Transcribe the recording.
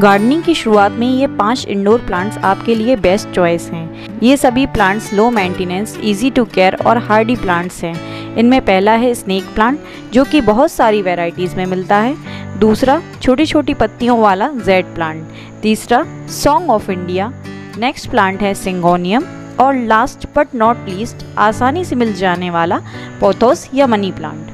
Gardening की शुरुआत में ये पाँच इंडोर प्लांट्स आपके लिए बेस्ट चॉइस हैं। ये सभी plants low maintenance easy to care और हार्डी प्लांट्स हैं। इनमें पहला है स्नेक प्लांट जो कि बहुत सारी वेराइटीज़ में मिलता है। दूसरा छोटी छोटी पत्तियों वाला जेड प्लांट तीसरा song of India next plant है सिंगोनियम और लास्ट बट नॉट लीस्ट आसानी से मिल जाने वाला पोथोस या मनी प्लांट